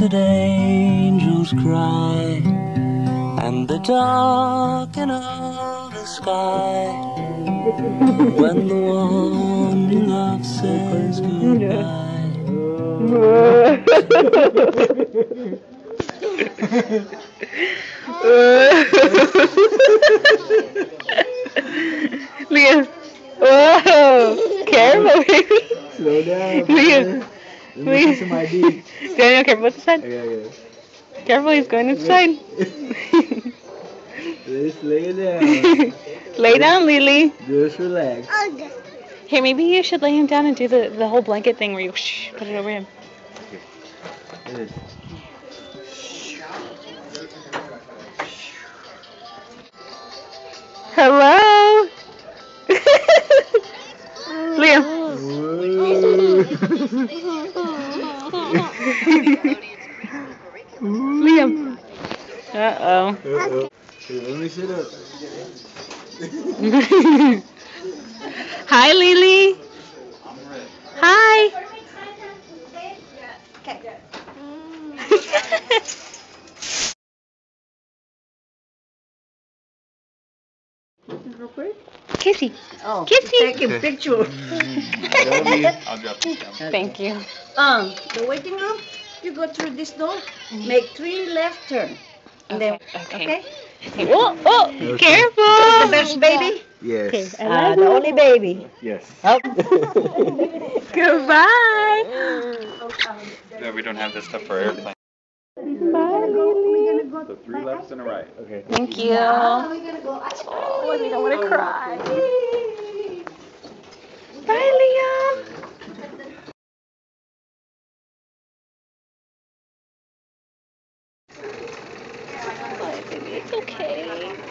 blessed angels cry, and the dark darkening of the sky. When the one you love says goodbye. Liam. Whoa. Careful, baby. Slow down. Liam. Let me see some ID. Daniel, careful with the side. Okay, okay. Careful, he's going inside. Just lay it down. Lay down, Lily. Just relax. Here, maybe you should lay him down and do the, the whole blanket thing where you shh, put it over him. Good. Liam. Uh oh. Uh-oh. Here, let me sit up. Hi, Lily. Kissy. Oh, Kissy. taking picture. I'll drop this down. Thank you. Um, the waiting room, you go through this door, make three left turn. And then, Okay. okay? Oh, oh, The careful. best baby? Yes. Uh, the only baby. Yes. Goodbye. No, we don't have this stuff for airplane. Bye, Lily. So three lefts and a right. Okay. Thank you. Oh, I don't want to oh, cry. Bye, Liam. It's okay.